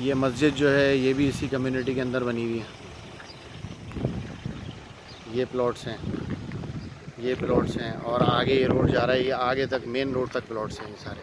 ये मस्जिद जो है, ये भी इसी कम्युनिटी के अंदर बनी हुई है। ये प्लॉट्स हैं। ये प्लॉट्स हैं और आगे ये रोड जा रहा है, ये आगे तक मेन रोड तक प्लॉट्स हैं ये सारे।